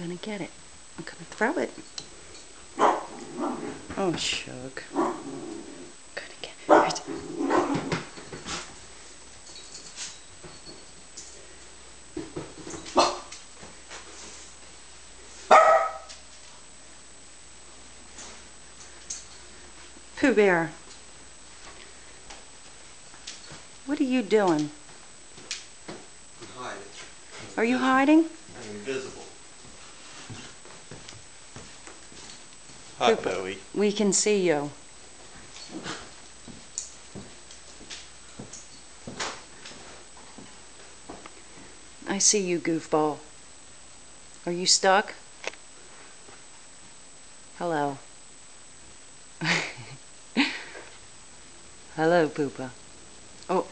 gonna get it. I'm gonna throw it. Oh, Shug. Gonna get it. Pooh Bear. What are you doing? I'm hiding. Are you hiding? Invisible. Hi, Poopah. Bowie. We can see you. I see you, goofball. Are you stuck? Hello. Hello, Poopah. Oh,